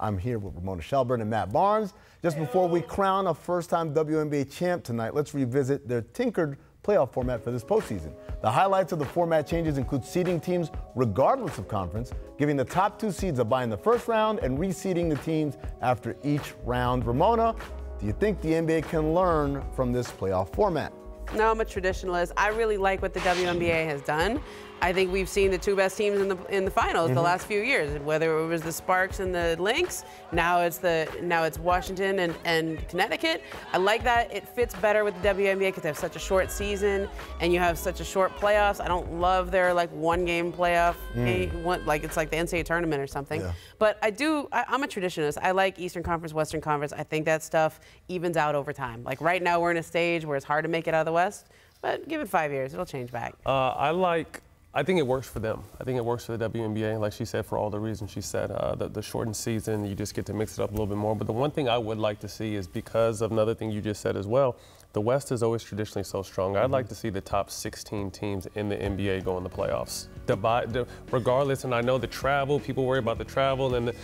I'm here with Ramona Shelburne and Matt Barnes. Just before we crown a first-time WNBA champ tonight, let's revisit their tinkered playoff format for this postseason. The highlights of the format changes include seeding teams regardless of conference, giving the top two seeds a bye in the first round, and reseeding the teams after each round. Ramona, do you think the NBA can learn from this playoff format? No, I'm a traditionalist. I really like what the WNBA has done. I think we've seen the two best teams in the in the finals mm -hmm. the mm-hmm. last few years. Whether it was the Sparks and the Lynx, now it's the now it's Washington and, and Connecticut. I like that. It fits better with the WNBA because they have such a short season and you have such a short playoffs. I don't love their like one game playoff, mm. game, one, like it's like the NCAA tournament or something. Yeah. But I do. I, I'm a traditionalist. I like Eastern Conference, Western Conference. I think that stuff evens out over time. Like right now, we're in a stage where it's hard to make it out of the West. But give it five years, it'll change back. Uh, I like I think it works for them. I think it works for the WNBA, like she said, for all the reasons she said. Uh, the, the, shortened season, you just get to mix it up a little bit more. But the one thing I would like to see is because of another thing you just said as well, the West is always traditionally so strong. I'd mm -hmm. like to see the top 16 teams in the NBA go in the playoffs. The, the, regardless, and I know the travel, people worry about the travel and the,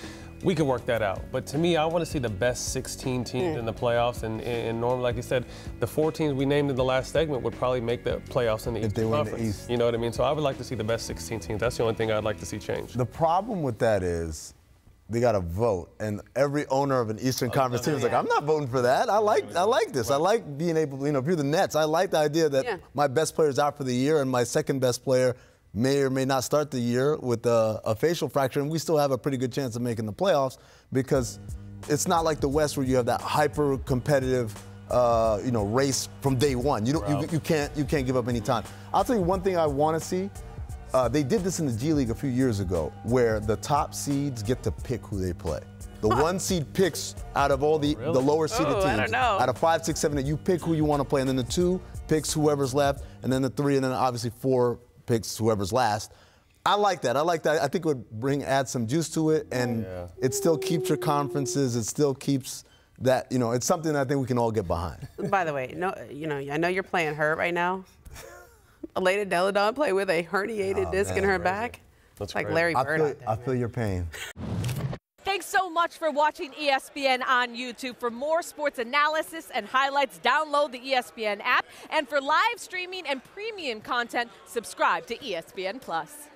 we can work that out. But to me, I want to see the best 16 teams mm. in the playoffs. And, and normally, like you said, the four teams we named in the last segment would probably make the playoffs in the if Eastern Conference. The East. You know what I mean? So I would like to see the best 16 teams. That's the only thing I'd like to see change. The problem with that is they got to vote, and every owner of an Eastern oh, Conference team is like, "I'm not voting for that. I like, I like this. I like being able, you know, if you're the Nets, I like the idea that yeah. my best player is out for the year, and my second best player may or may not start the year with a, a, facial fracture, and we still have a pretty good chance of making the playoffs because it's not like the West where you have that hyper competitive, uh, you know, race from day one. You don't, you, you, can't, you can't give up any time. I'll tell you one thing I want to see. Uh, they did this in the G League a few years ago, where the top seeds get to pick who they play. The one seed picks out of all the, really? the lower seeded teams. I don't know. Out of five, six, seven, eight, you pick who you want to play, and then the two picks whoever's left, and then the three, and then obviously four picks whoever's last. I like that. I like that. I think it would bring add some juice to it, and yeah. it still keeps your conferences. It still keeps that you know. It's something I think we can all get behind. By the way, no, you know, I know you're playing hurt right now. Elena Delle Donne play with a herniated oh, disc man, in her back. That's like Larry Bird. I feel, I feel your pain. So much for watching ESPN on YouTube. For more sports analysis and highlights, download the ESPN app. And for live streaming and premium content, subscribe to ESPN Plus.